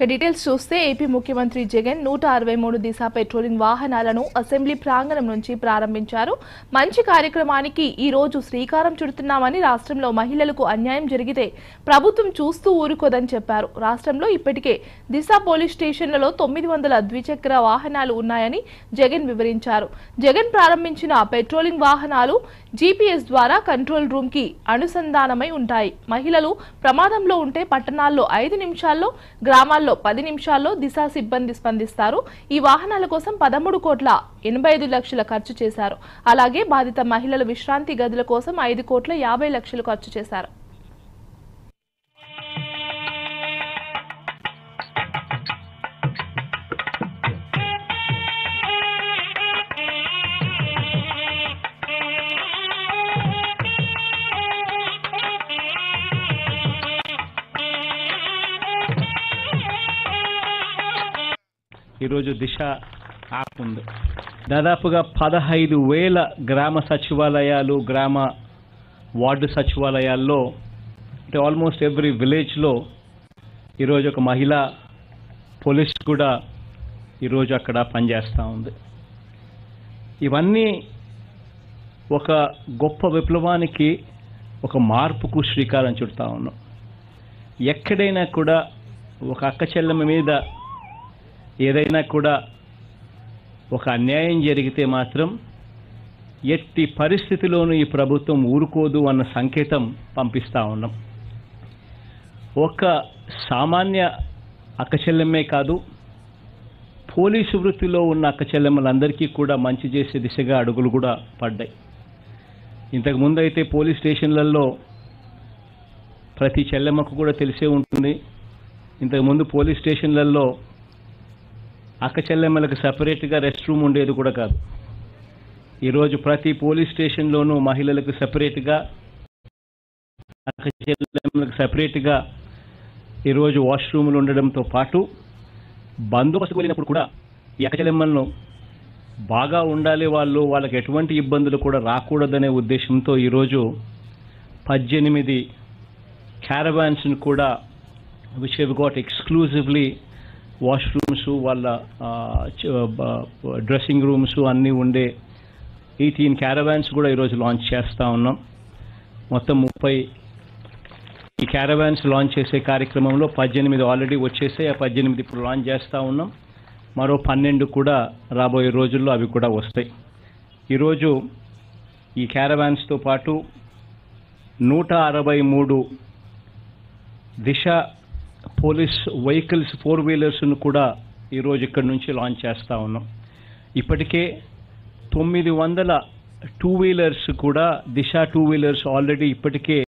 ఇక డీటెయిల్స్ చూస్తే ఏపీ ముఖ్యమంత్రి జగన్ నూట అరవై మూడు దిశ పెట్రోలింగ్ వాహనాలను అసెంబ్లీ ప్రాంగణం నుంచి ప్రారంభించారు. మంచి కార్యక్రమానికి ఈ రోజు శ్రీకారం చుడుతున్నామని రాష్ట్రంలో మహిళలకు అన్యాయం జరిగితే ప్రభుత్వం చూస్తూ ఊరుకోదని చెప్పారు. రాష్ట్రంలో ఇప్పటికే దిశ పోలీస్ స్టేషన్లలో తొమ్మిది వందల ద్విచక్ర వాహనాలు ఉన్నాయని జగన్ వివరించారు. జగన్ ప్రారంభించిన పెట్రోలింగ్ వాహనాలు జీపీఎస్ ద్వారా కంట్రోల్ రూమ్కి అనుసంధానమై ఉంటాయి. మహిళలు ప్రమాదంలో ఉంటే పట్టణాల్లో ఐదు నిమిషాల్లో గ్రామాల్లో పది నిమిషాల్లో దిశ సిబ్బంది స్పందిస్తారు. ఈ వాహనాల కోసం పదమూడు కోట్ల ఎనభై ఐదు లక్షల ఖర్చు చేశారు. అలాగే బాధిత మహిళల విశ్రాంతి గదుల కోసం ఐదు కోట్ల యాభై లక్షలు ఖర్చు చేశారు. ఈరోజు దిశ యాప్ ఉంది. దాదాపుగా పదహైదు వేల గ్రామ సచివాలయాలు గ్రామ వార్డు సచివాలయాల్లో అంటే ఆల్మోస్ట్ ఎవ్రీ విలేజ్లో ఈరోజు ఒక మహిళ పోలీస్ కూడా ఈరోజు అక్కడ పనిచేస్తూ ఉంది. ఇవన్నీ ఒక గొప్ప విప్లవానికి ఒక మార్పుకు శ్రీకారం చుడతా ఉన్నాం. ఎక్కడైనా కూడా ఒక అక్క చెల్లెమ్మ మీద ఏదైనా కూడా ఒక అన్యాయం జరిగితే మాత్రం ఎట్టి పరిస్థితిలోనూ ఈ ప్రభుత్వం ఊరుకోదు అన్న సంకేతం పంపిస్తూ ఉన్నాం. ఒక సామాన్య అక్కచెల్లెమ్మే కాదు పోలీసు వృత్తిలో ఉన్న అక్కచెల్లెమ్మలందరికీ కూడా మంచి చేసే దిశగా అడుగులు కూడా పడ్డాయి. ఇంతకుముందు అయితే పోలీస్ స్టేషన్లలో ప్రతి చెల్లెమ్మకు కూడా తెలిసే ఉంటుంది. ఇంతకుముందు పోలీస్ స్టేషన్లలో అక్క చెల్లెమ్మలకు సపరేట్గా రెస్ట్ రూమ్ ఉండేది కూడా కాదు. ఈరోజు ప్రతి పోలీస్ స్టేషన్లోనూ మహిళలకు సపరేట్గా అక్క చెల్లెమ్మలకు సపరేట్గా ఈరోజు వాష్రూములు ఉండడంతో పాటు బందోబస్తు వెళ్ళినప్పుడు కూడా ఈ అక్క చెల్లెమ్మలను బాగా ఉండాలి వాళ్ళు వాళ్ళకి ఎటువంటి ఇబ్బందులు కూడా రాకూడదనే ఉద్దేశంతో ఈరోజు పద్దెనిమిది క్యారవాన్స్ని కూడా which have got exclusively washrooms వాళ్ళ డ్రెస్సింగ్ రూమ్స్ అన్నీ ఉండే ఎయిటీన్ క్యారవాన్స్ కూడా ఈరోజు లాంచ్ చేస్తూ ఉన్నాం. మొత్తం ముప్పై ఈ క్యారవాన్స్ లాంచ్ చేసే కార్యక్రమంలో పద్దెనిమిది ఆల్రెడీ వచ్చేసాయి. ఆ పద్దెనిమిది ఇప్పుడు లాంచ్ చేస్తూ ఉన్నాం. మరో పన్నెండు కూడా రాబోయే రోజుల్లో అవి కూడా వస్తాయి. ఈరోజు ఈ క్యారవాన్స్తో పాటు నూట అరవై మూడు దిశ పోలీస్ వెహికల్స్ ఫోర్ వీలర్స్ను కూడా ఈరోజు ఇక్కడి నుంచి లాంచ్ చేస్తూ ఉన్నాం. ఇప్పటికే తొమ్మిది వందల టూ వీలర్స్ కూడా దిశ టూ వీలర్స్ ఆల్రెడీ ఇప్పటికే